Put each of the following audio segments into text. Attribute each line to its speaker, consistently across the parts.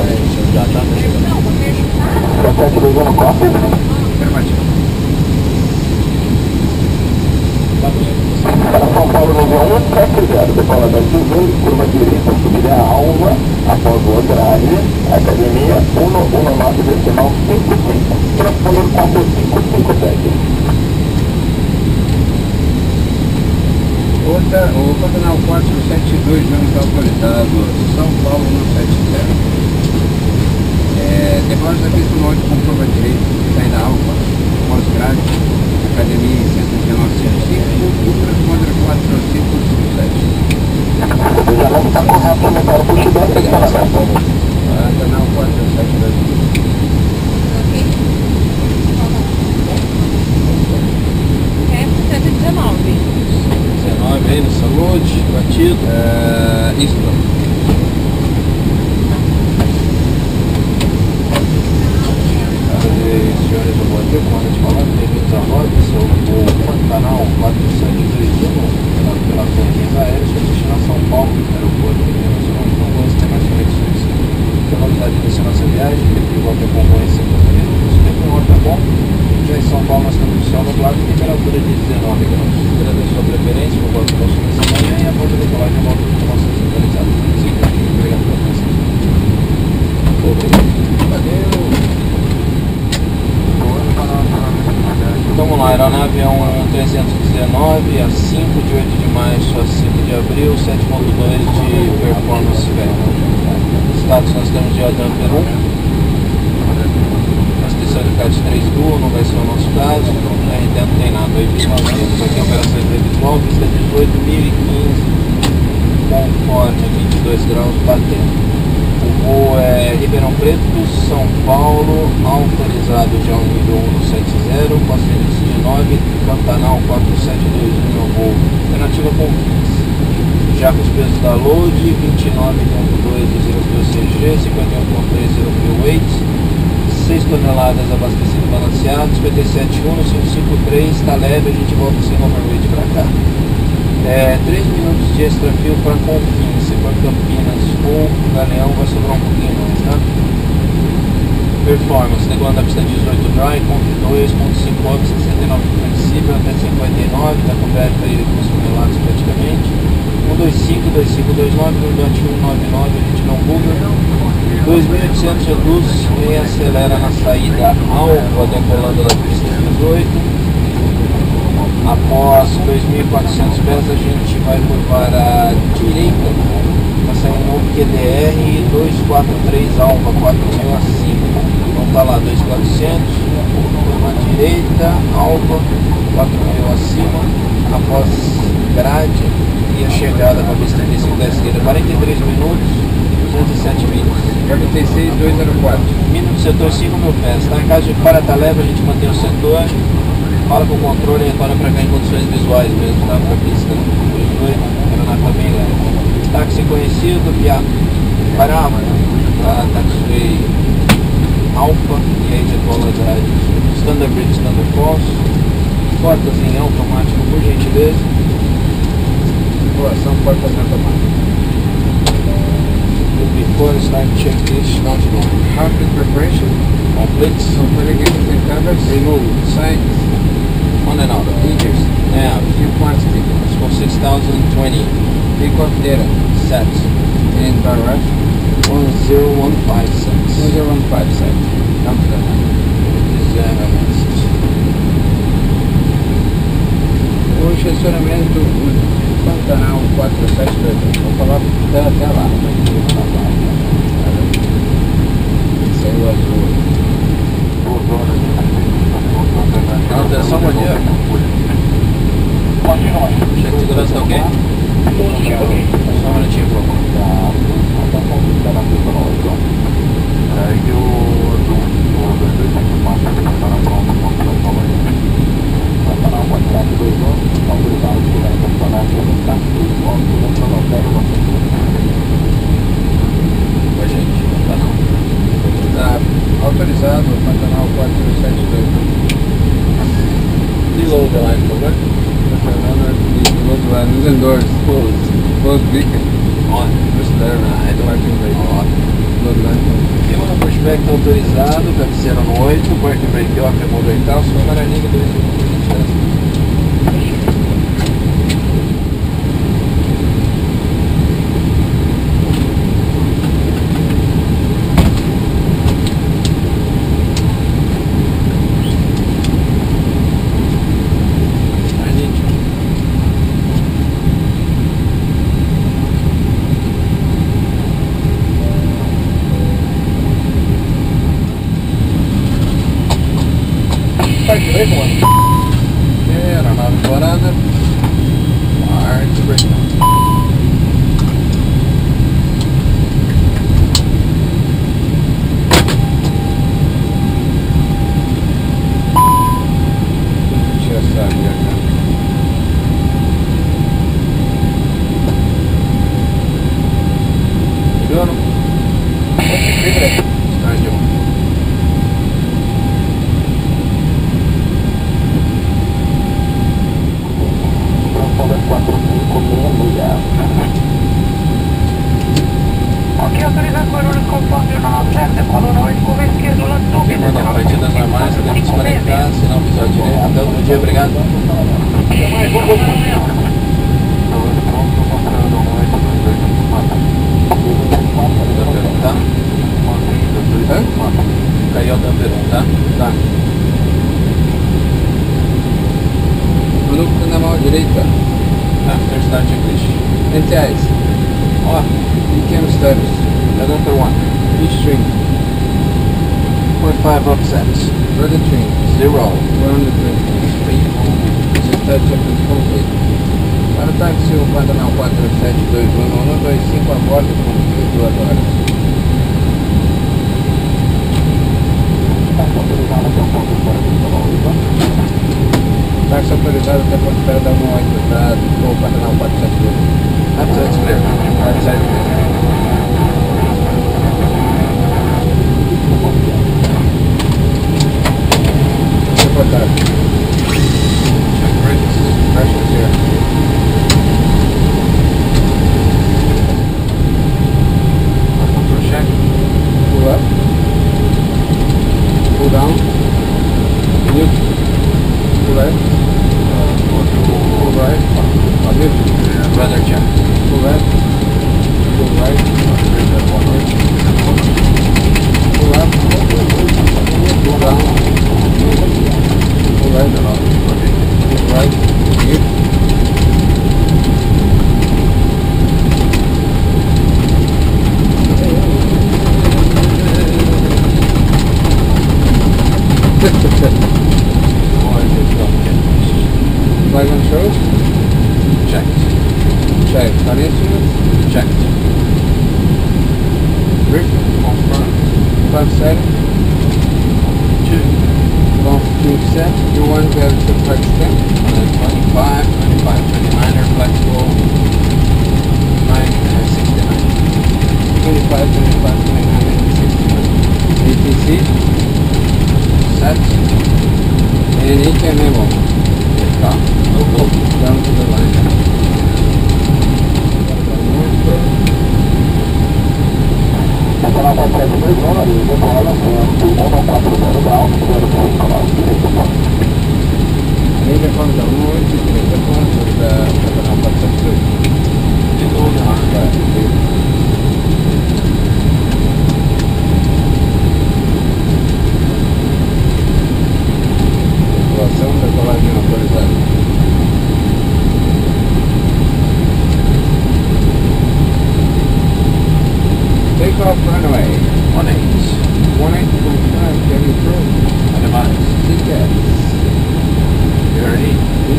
Speaker 1: Luz? O senhor já tá? Tá chegando.
Speaker 2: Afirmativo.
Speaker 3: Para São Paulo, Novo 1, Castro Zero, decolamento civil, curva direita, subida a Alma, após o horário, Academia 119 decimal 55, transponder 4557.
Speaker 2: Outra, o Pantanal 472, ônibus autorizado, São Paulo 170. É, aqui do norte com curva direita, saída alfa, pós-grade, academia 119 o transponder 4557.
Speaker 3: Já não está correto no cara por chegar até São Paulo.
Speaker 2: Pantanal 472.
Speaker 4: É, 119.
Speaker 1: 19 aí no saúde, batido.
Speaker 2: É, isso.
Speaker 1: E, senhores, eu vou ter como te falar, bem-vindos à rota, sou o Pantanal 4721, pela, Correios Aéreos, com destino a São Paulo, aeroporto internacional de Congonhas, tem mais conexões. Tem novidade dessa nossa viagem, tempo de volta é Congonhas 50 minutos, tempo em rota bom, já em São Paulo nós temos o céu nublado, temperatura de 19 graus. Agradeço a sua preferência, por volta do nosso nessa manhã e a volta de decolagem é volta de informação centralizada. Obrigado pela atenção. Obrigado.
Speaker 2: Valeu.
Speaker 1: aeronave é um 319 a 5 de 8 de março a 5 de abril, 7.2 de performance velho. Status nós temos de Adamper 1. Abasteceu de CAT 3 duo, não vai ser o nosso caso. Aí dentro não tem nada. Aí nós temos aqui a operação individual, vista 18.015, conforme 22 graus batendo. O voo é Ribeirão Preto, São Paulo, autorizado já o nível 170, com ascendência de 9, Pantanal 4721 é o voo, alternativa com 15. Já com os pesos da load, 29.2 do 02 CG, 51.3 do weight, 6 toneladas abastecido balanceado, 57 Uno, 553, está leve, a gente volta sem overweight para cá. É, 3 minutos de extra fio para Confins, for Campinas ou Galeão vai sobrar um pouquinho mais, tá? Performance, negócio da pista 18 dry, ponto 2, ponto 5 up, 69 flexível, até 59, está coberto aí com os toneladas praticamente. 125, 2529, 12199, a gente não buga. 2800 reduz e acelera na saída alfa, decolando da pista 18. Após 2.400 pés a gente vai curvar a direita, saindo QDR 243 Alfa acima. Então está lá, 2400 Curva direita, Alfa 4000 acima Após grade e a chegada com a pista 35 da esquerda 43 minutos, 207 milhas.
Speaker 2: RT6 204
Speaker 1: Mínimo do setor 5 mil pés Tá em caso de parataleva a gente mantém o setor. Fala com o controle e retorna para cá em condições visuais mesmo, tá? Para a pista 28 lá também, né? Táxi conhecido, via é Parama, tá, Taxiway Alpha e aí de Colorado, Standard Bridge, Standard Cross, portas em automático, por gentileza,
Speaker 2: são portas em automático.
Speaker 1: Before start checklist, not
Speaker 2: long. After preparation,
Speaker 1: complete,
Speaker 2: complete, complete,
Speaker 1: remove,
Speaker 2: sign,
Speaker 1: on and out.
Speaker 2: Features.
Speaker 1: Nav.
Speaker 2: View quantity
Speaker 1: is for 6020.
Speaker 2: Record data.
Speaker 1: Set.
Speaker 2: In
Speaker 1: paragraph 10156.
Speaker 2: 10156. Come to the hand. This is uh, message. O estacionamento Pantanal Vou falar até, até lá. Saiu azul. Horas.
Speaker 1: Atenção, bom dia. Cheque de segurança tá ok? Só um minutinho, por favor. Com
Speaker 2: doors
Speaker 1: closed.
Speaker 2: Closed beacon.
Speaker 1: On.
Speaker 2: Just there now. Parking brake.
Speaker 1: On.
Speaker 2: Load
Speaker 1: Aqui mano, pushback tá autorizado, cabeceira no 8, parking brake, ó, acabou e oitavo, só para 2, 2,
Speaker 2: Hã?
Speaker 1: Caiu o Damper 1, tá?
Speaker 2: Tá. mão direita.
Speaker 1: After start checklist.
Speaker 2: NTIs.
Speaker 1: Ó,
Speaker 2: Pequeno status.
Speaker 1: another one.
Speaker 2: E-string.
Speaker 1: 0.5 offsets.
Speaker 2: Train.
Speaker 1: Zero.
Speaker 2: Ground train. Está checklist complete. Para o táxi, o Pantanal 4721 125 a bordo com 22 horas. Táxi autorizado até ponto espera da 18 da do Pantanal 472.
Speaker 1: That's, that's clear.
Speaker 2: Outside clear. Reportagem.
Speaker 1: Check brakes.
Speaker 2: Pressure zero.
Speaker 1: Control
Speaker 2: இருக்கிறோம்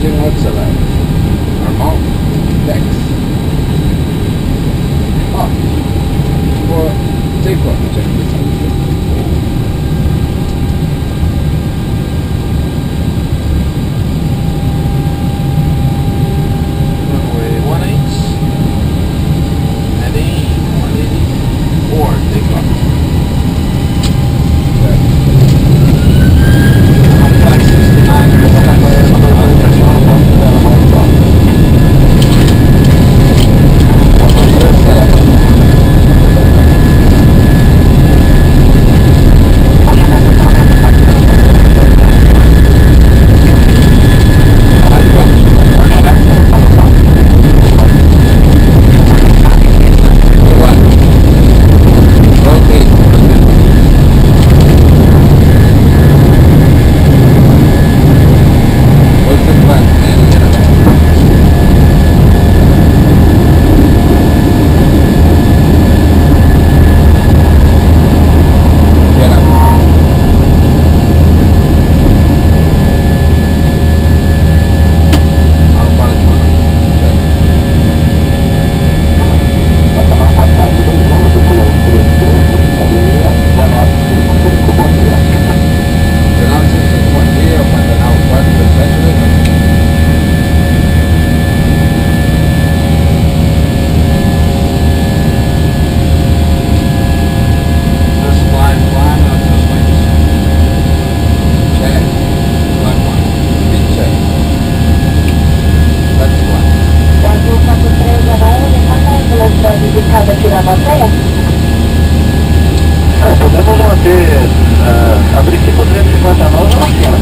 Speaker 1: de
Speaker 2: Montserrat.
Speaker 1: Armand
Speaker 2: Dex. Ah, for
Speaker 1: take one,
Speaker 3: Fabrique 259 Marciano.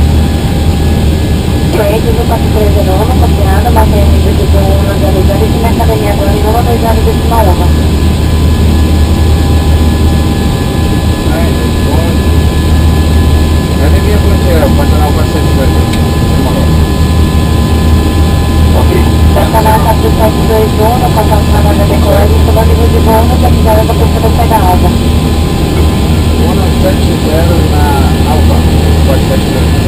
Speaker 5: Projeto do Parque 39 Marciano, Marciano, Divisão 100 de Mercadoria Grande, Nova
Speaker 2: 2 de Sumarama. Academia Fronteira, Pantanal 472.
Speaker 6: Ok. Pantanal 472, Zona,
Speaker 7: Pantanal Canadá Decolagem, Comando de Zona, Capitana da Pessoa da
Speaker 3: Alva. 7.0 na Alfa, código 7.0.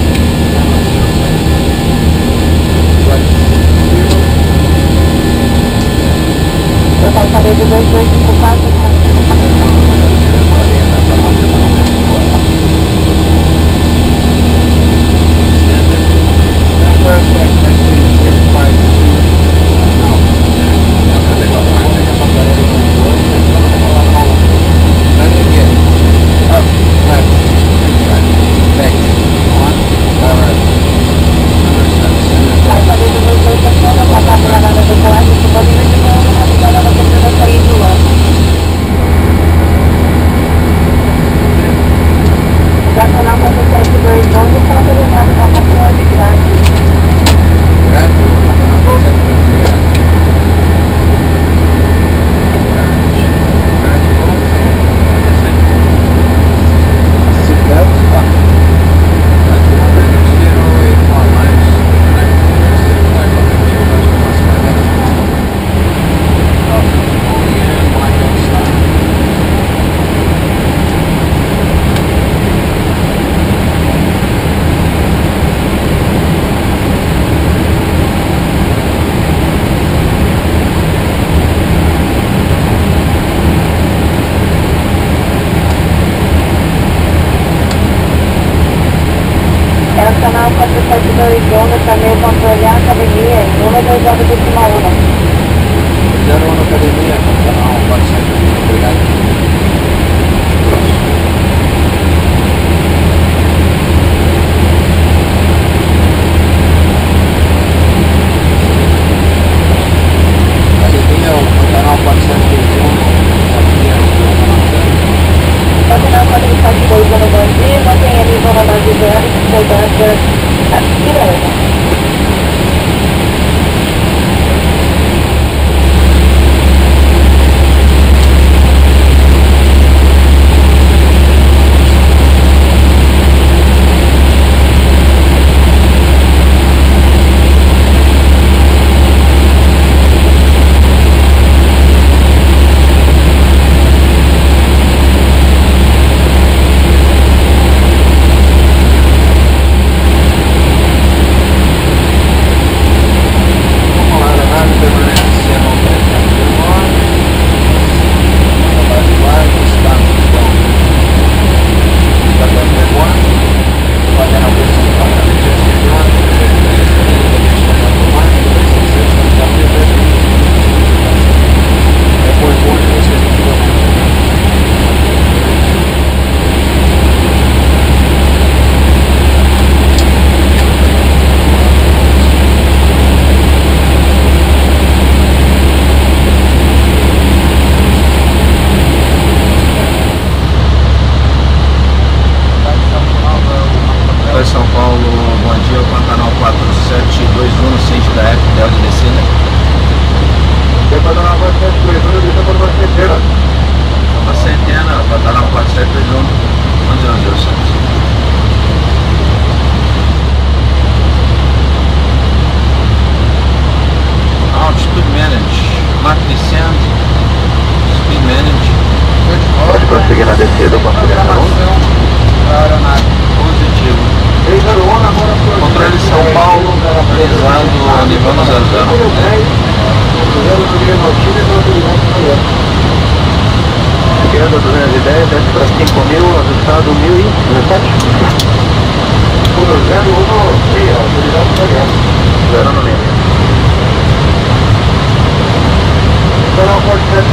Speaker 3: Eu quero saber do 2254. Perfect.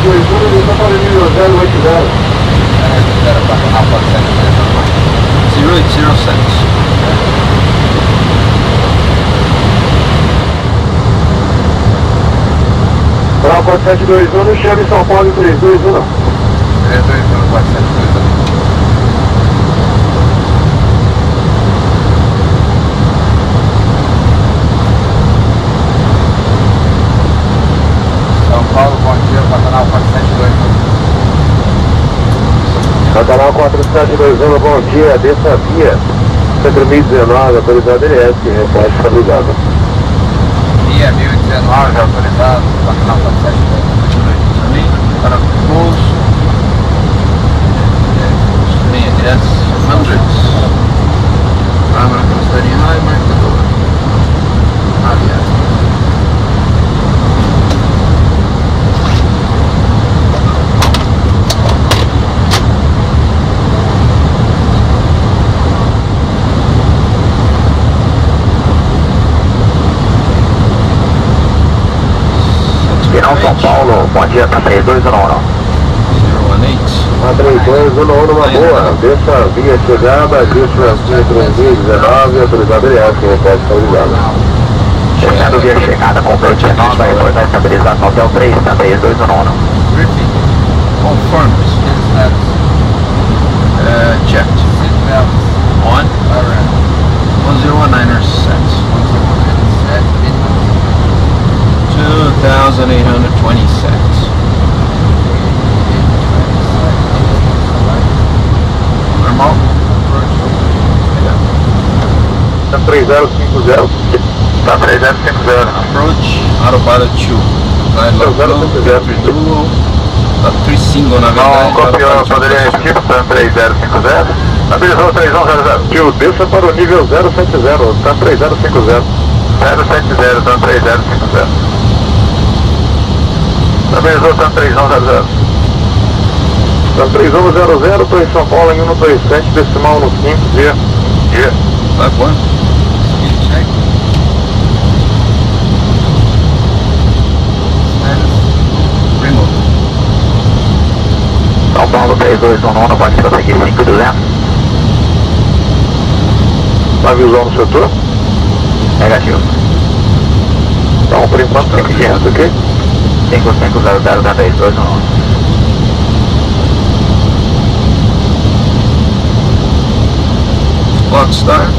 Speaker 3: 4721, desça para o nível 080.
Speaker 7: 0807.
Speaker 3: Canal 4721, chame São Paulo 321.
Speaker 7: 321 422. São Paulo, bom dia, Pantanal 472.
Speaker 3: Canal 4721, bom dia, desça via. Centro 1019, autorizado LS, repórter estabilizado.
Speaker 7: Via 1019, autorizado, Pantanal 472. Também para pouso. Linha de S-Hundreds. Câmara Clustering High, marcador. Aliás.
Speaker 3: Final São Paulo, bom dia, tá 3211.
Speaker 7: 018.
Speaker 3: A 3211, uma boa. Desça via chegada, Cristian Centro 1019, autorizado LS, repórter estabilizado. Descendo via chegada, complete nova, reportar estabilizado no hotel 3, tá 3211.
Speaker 7: Griffin. Confirmed. Uh, checked. On. 1019er set. 2,820 sets. Normal?
Speaker 3: Tá 3050. Tá 3050.
Speaker 7: Approach, autopilot 2. Guide log
Speaker 3: Zero,
Speaker 7: low,
Speaker 3: zero, zero.
Speaker 7: factory dual. Tá 3 single na verdade.
Speaker 3: Não, copiou, poderia repetir, Sam 3050. Habilizou 3000. Tio, desça para o nível 070, tá 3050. 070, tá 3050. Habilizou Sam 3100. Delta 3100, 2 São Paulo em 127, decimal no 5, G. G.
Speaker 7: Tá quanto? 27. Remove.
Speaker 2: São Paulo 3219, batida seguir 5200.
Speaker 3: Tá visual no setor?
Speaker 2: Negativo.
Speaker 3: Então, por enquanto, 5500, ok?
Speaker 2: 5500, 3219.
Speaker 7: Foxstar.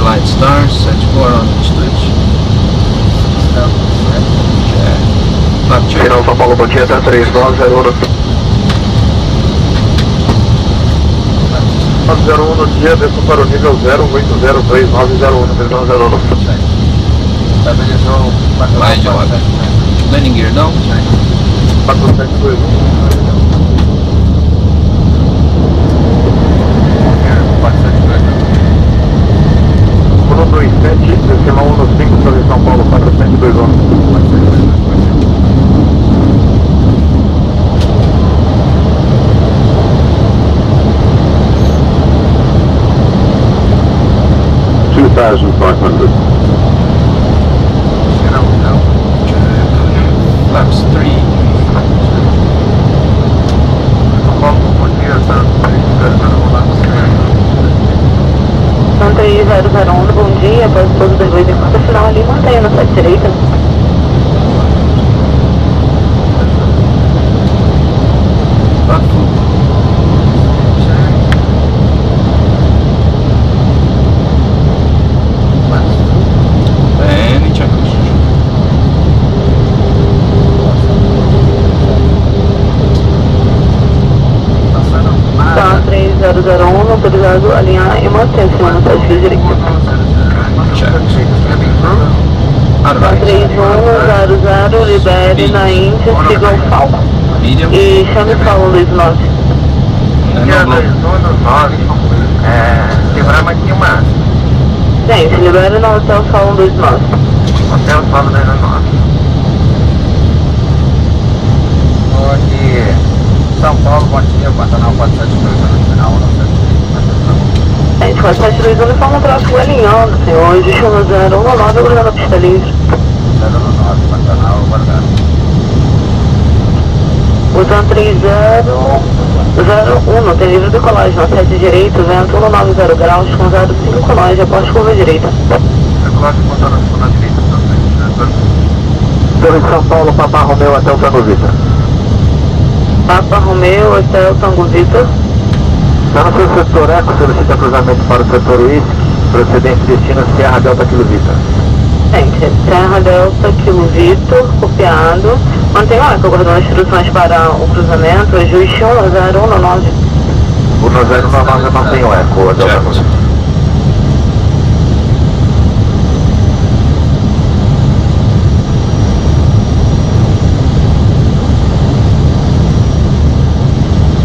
Speaker 7: Light Star, 74 on altitude. Check.
Speaker 2: Final São Paulo, bom dia, tá 3901.
Speaker 3: 901 no dia, desço para o nível 0803901, 3901.
Speaker 2: Estabilizou
Speaker 7: Vai, Joab. Landing gear down.
Speaker 3: 4721. Bruno 27, decimal 15, sobre São Paulo, 4721. Two thousand five hundred.
Speaker 7: Flaps 3.
Speaker 5: São 3001, bom dia, após todas as vezes enquanto final ali, mantenha na sua direita.
Speaker 7: Flap full. And check
Speaker 5: Tá, 3001, autorizado a alinhar e manter-se na sua direita.
Speaker 7: Check.
Speaker 5: Tá,
Speaker 7: Advise.
Speaker 5: 3100, libere na Índia, siga o Falco.
Speaker 7: Medium.
Speaker 5: E chame o Paulo Luiz 9.
Speaker 7: And no blow.
Speaker 2: É, aqui uma.
Speaker 5: Gente, libere no Hotel Paulo Luiz 9.
Speaker 2: Hotel Paulo 209. Hoje, São Paulo, bom dia, Pantanal 472 no final, não sei.
Speaker 5: Gente, 472 informa o tráfego alinhando, senhor. Destino 019, aguardando a pista livre.
Speaker 2: 009, Pantanal, guardando.
Speaker 5: Botão 3001, tem livre decolagem na 7 direito, vento 190 graus, com 05 nós, aposto curva direita.
Speaker 2: Circulado e Pantanal na direita,
Speaker 3: Torre de São Paulo, Papa Romeu até o Tango Vita.
Speaker 5: Papa Romeu, Hotel Tango Vitor.
Speaker 3: Está no seu setor Eco, solicita cruzamento para o setor Whisky, procedente destino Sierra Delta Kilo Vita.
Speaker 5: Gente, Serra Delta, Kilo Vitor, copiado. Mantenha o eco, aguardando as instruções para o cruzamento, ajuste 10119.
Speaker 3: O 9099 eu não tenho Eco, o Delta
Speaker 7: Check.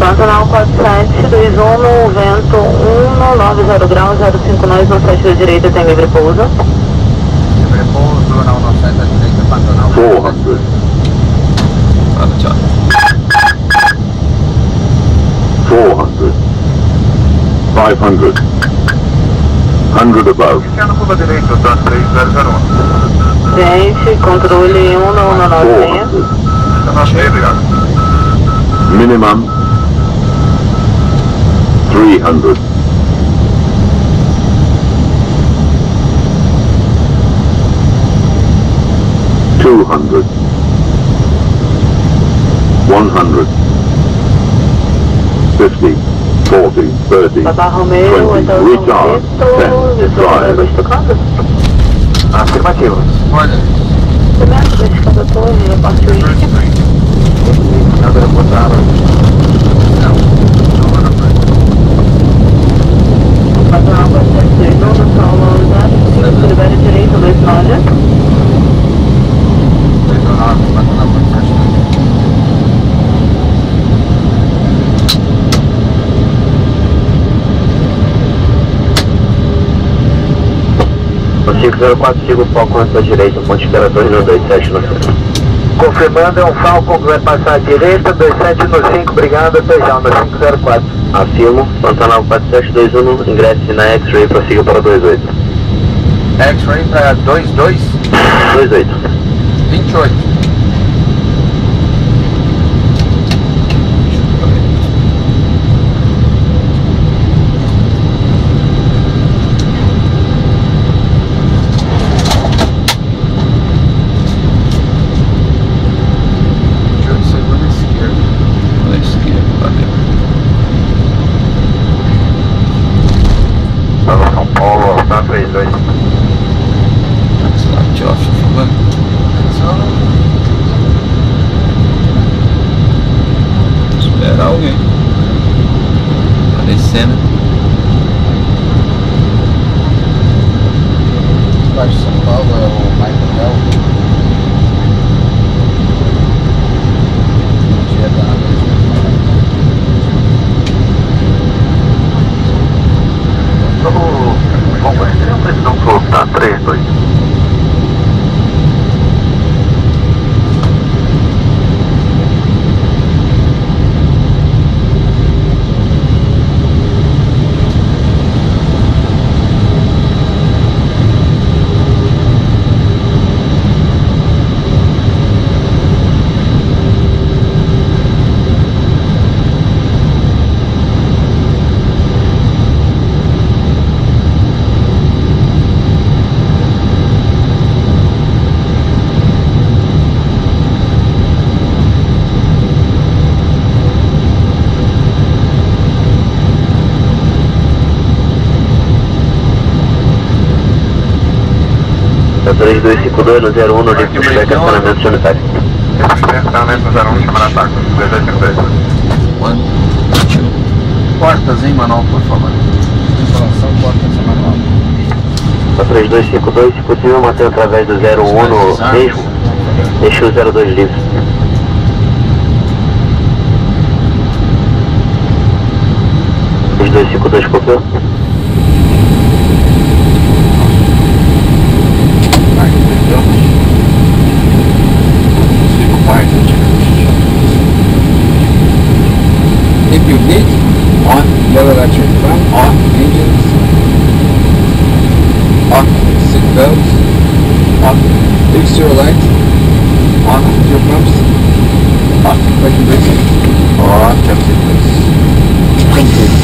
Speaker 5: Pantanal 4721, no vento 190 graus, 05 nós, no da direita tem livre pouso.
Speaker 2: Não, não sai da direita, Pantanal.
Speaker 3: 400.
Speaker 7: Fala, tchau.
Speaker 3: 400. 500. 100 above. Fica na curva direita, tá? 3001.
Speaker 5: Gente, controle 199.
Speaker 3: 400. obrigado. Minimum 300. Two hundred. One hundred. Fifty. Forty. Thirty.
Speaker 5: Papa Romeu,
Speaker 3: Twenty.
Speaker 5: Hotel
Speaker 3: Retard.
Speaker 5: Tango
Speaker 3: Ten.
Speaker 5: Vitor, Vitor,
Speaker 3: Drive.
Speaker 5: Augusto Campos.
Speaker 3: Afirmativo.
Speaker 5: Primeiro, verificando a torre, a parte uísque.
Speaker 3: Câmera botada.
Speaker 5: Pantanal 4721, no Paulo 05, libera direito, 29.
Speaker 2: Pantanal 472.
Speaker 3: O 504 siga o foco à direita, Ponte Imperador no 27 no 5. Confirmando, é um Falcon que vai passar à direita, 27 no 5, obrigado, até já, no 504. Afirmo, Pantanal 4721, ingresse na X-Ray, prossiga para 28.
Speaker 7: X-ray pra 22,
Speaker 8: 28.
Speaker 7: 28.
Speaker 8: 3252 no 01 no livro de estacionamento de unidade. Estacionamento no 01, chamando ataque, 2252.
Speaker 9: One, two.
Speaker 7: Portas em manual, por favor. Instalação portas em manual.
Speaker 8: Tá 3252, se possível manter através do 01 no mesmo, deixe o 02 livre. Os 252 copiou?
Speaker 2: If you need, on yellow electric front, on engines, on seat belts, on fix your light, on fuel pumps, on pressure brakes,
Speaker 7: Ó, temos inglês.
Speaker 2: complete.